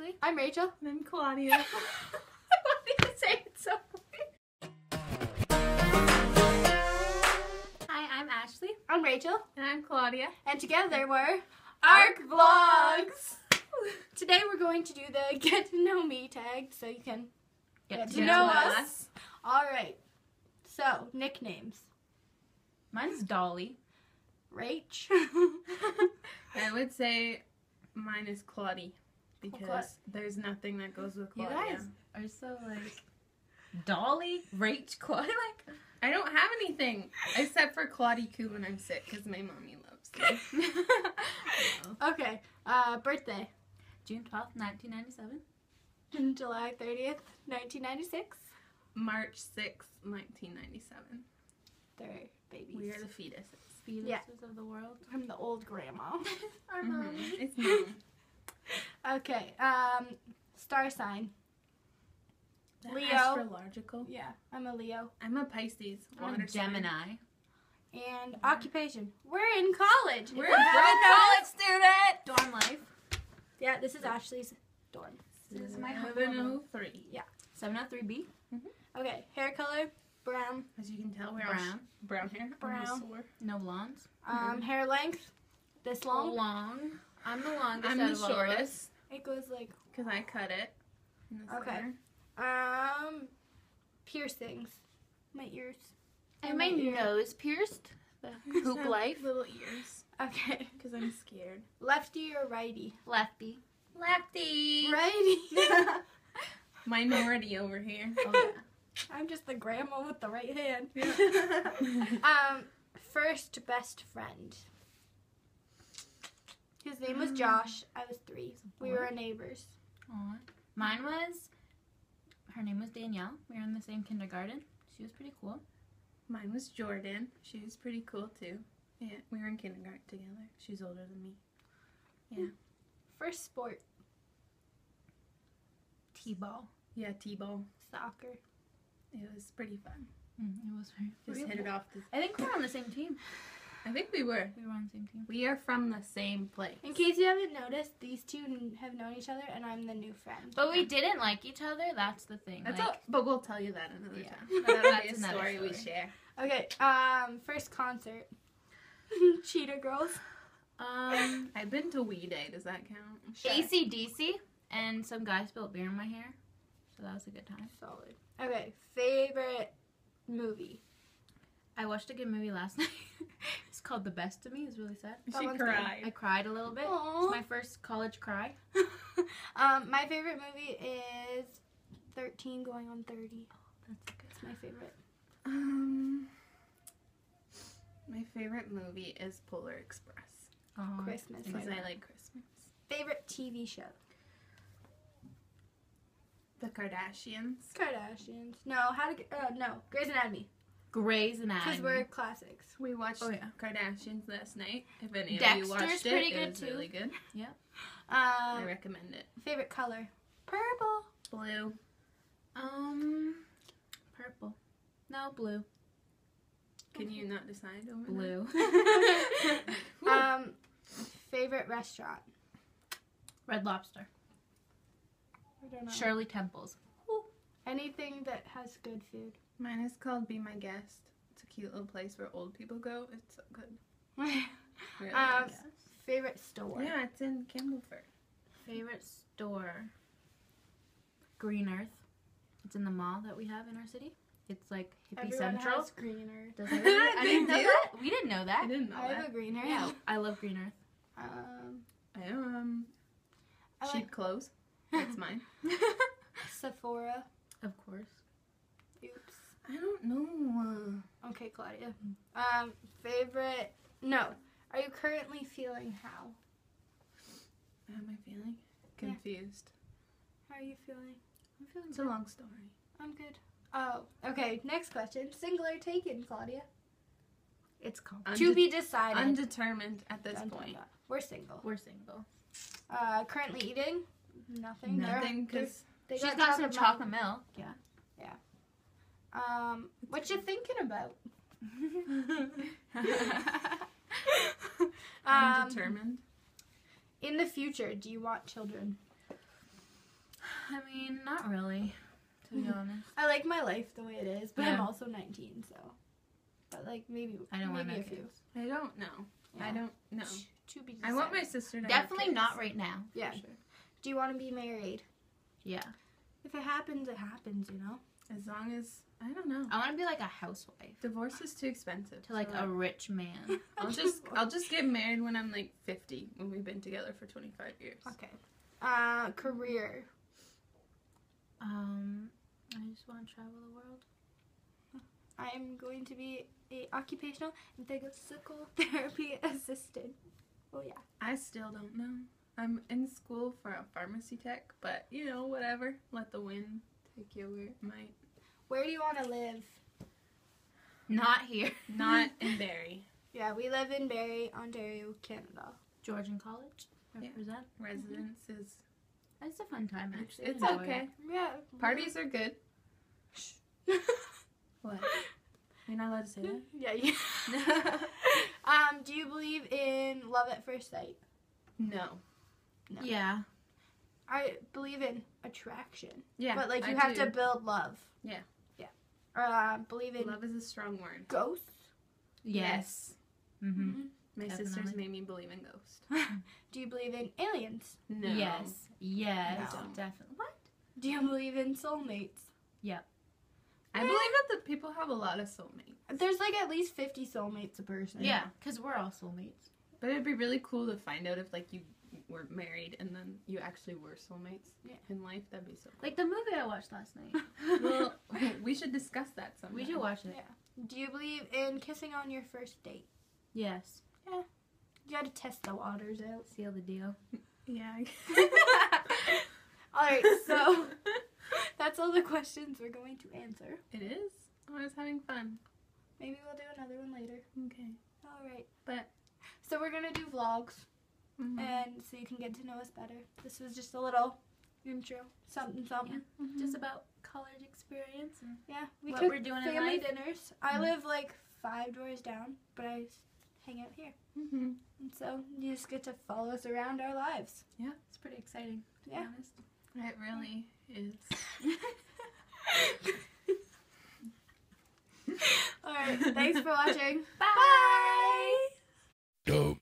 Ashley. I'm Rachel. And I'm Claudia. I wanted to say it so Hi, I'm Ashley. I'm Rachel. and I'm Claudia. And together we're Arc Vlogs. Today we're going to do the get to know me tag so you can Get to Get know to us. All right. So, nicknames. Mine's Dolly. Rach. I would say mine is Claudie because Cla- there's nothing that goes with You Claudia. guys are so like Dolly, Rach, Claudia. Like I don't have anything except for Claudie Coo when I'm sick because my mommy loves me. okay. Uh, birthday. June twelfth, nineteen ninety seven. July 30th, 1996. March 6th, 1997. They're babies. We are the fetuses. Fetuses Yeah. of the world. I'm the old grandma. Our Mhm. mommy. It's me. Okay. Um, star sign. That Leo. Astrological. Yeah, I'm a Leo. I'm a Pisces. I'm a. Gemini. And occupation. We're in college. We're If in college student. Dorm life. Yeah, this is Ashley's dorm. This is my 703. Yeah. Seven oh three B. Mhm. Okay, hair color, brown. As you can tell, we're Brown. sh- brown hair. Brown. No blondes. Um, hair length, this long. Long. I'm the longest. I'm the of of shortest It goes like because I cut it. in the Okay. center. um, piercings, my ears. And my ear. nose pierced. The hoop have life. Little ears Okay, because I'm scared. lefty or righty? Lefty. Lefty. Righty. Minority over here. Oh yeah. I'm just the grandma with the right hand. Yeah. Um, first best friend. His name was Josh. I was three. We were neighbors. Aw. Mine was. Her name was Danielle. We were in the same kindergarten. She was pretty cool. Mine was Jordan. She was pretty cool too. Yeah, we were in kindergarten together. She's older than me. Yeah. First sport, T-ball. Yeah, T-ball. soccer. It was pretty fun. Mm, it was very. Just hit it off. The, I think we're on the same team. I think we were. We were on the same team. We are from the same place. In case you haven't noticed, these two have known each other, and I'm the new friend. But we didn't like each other. That's the thing. That's like, all, but we'll tell you that another Yeah. time. That'll That's a another story, we share. Okay, um, first concert. Cheetah Girls. Um, I've been to Wee Day. Does that count? ACDC and some guy spilled beer in my hair, so that was a good time. Solid. Okay, favorite movie. I watched a good movie last night. It's called The Best of Me. It's really sad. That She one's good. I cried a little bit. Aw. It's my first college cry. um, my favorite movie is 13 going on 30. That's good. It's my favorite. Um, my favorite movie is Polar Express Oh, Christmas. because. I like Christmas. Favorite TV show. The Kardashians. Kardashians. No, how to get, uh, no, Grey's Anatomy. Grey's Because we're classics. We watched Oh, yeah. Kardashians last night. If any of Dexter's you watched it, pretty it good, was too. really good. I Um, recommend it. favorite color. Purple. Blue. um, purple. No, blue. Can you not decide over? Blue. Um, favorite restaurant. Red Lobster. I don't know. Shirley Temples. Anything that has good food. Mine is called Be My Guest. It's a cute little place where old people go. It's so good. Really is. favorite store. yeah, it's in Campbellford. Favorite store. Green Earth. It's in the mall that we have in our city. It's like hippie Everyone central. has greener. Does everyone- I didn't know that. We didn't know that. I didn't know I have that. a greener. Yeah, I love Green Earth. Um, I um, I cheap like clothes. That's mine. Sephora. of course. I don't know. Okay, Claudia. Um, favorite. No. Are you currently feeling how? How am I feeling? Yeah. Confused. How are you feeling? I'm feeling It's a long story. I'm good. Oh, okay. Next question. Single or taken, Claudia? It's called. to be decided. Undetermined at this point. We're single. We're single. Uh, currently eating? Nothing. Nothing, because they She's got some chocolate milk. Um, what you thinking about? um, undetermined. in the future, do you want children? I mean, not really, to be honest. I like my life the way it is, but I'm also 19, so. But like maybe I don't want maybe no a few. I don't know. I don't know. To be I want my sister to have Definitely not right now. Yeah. Sure. Do you want to be married? Yeah. If it happens, it happens. You know. As long as I don't know. I want to be like a housewife Divorce is too expensive. to like so a rich man. I'll just I'll just get married when I'm like 50 when we've been together for 25 years. Okay. Uh, career. Um, I just want to travel the world. I am going to be a occupational and physical therapy assistant. Oh yeah. I still don't know. I'm in school for a pharmacy tech, but you know, whatever. Let the wind take you where it might. Where do you want to live? Not here. Not in Barrie. Yeah, we live in Barrie, Ontario, Canada. Georgian College. Yeah. Represent. Residence is It's a fun time actually. it's Enjoy okay. Yeah. Parties are good. What? You're not allowed to say that. yeah. You. um, do you believe in love at first sight? No. No. Yeah. I believe in attraction, Yeah. but like you I have do. to build love. Yeah. Yeah. Uh, believe in Love is a strong word. ghosts. Yes. Mm-hmm. Mhm. My sisters Definitely. made me believe in ghosts. Do you believe in aliens? No. Yes. Yes. No. Definitely. What? Do you believe in soulmates? Yep. I believe that the people have a lot of soulmates. There's like at least 50 soulmates a person. Yeah, because we're all soulmates. But it'd be really cool to find out if like you were married and then you actually were soulmates Yeah. in life. That'd be so cool. Like the movie I watched last night. well, we should discuss that sometime. we should watch it. Yeah. Do you believe in kissing on your first date? Yes. Yeah. You gotta test the waters out. Seal the deal. Yeah. Alright, so that's all the questions we're going to answer. it is. Oh, I was having fun. Maybe we'll do another one later. Okay. Alright. But- So we're gonna do vlogs Mhm. and so you can get to know us better. This was just a little intro. Something something. Mhm. Just about college experience and Yeah. We what cook we're doing in family life. dinners. I Mhm. live like five doors down, but I hang out here. Mhm. And so you just get to follow us around our lives. Yeah, it's pretty exciting. To Yeah. Be honest. It really is. All right. Thanks for watching. Bye. Bye. Dope.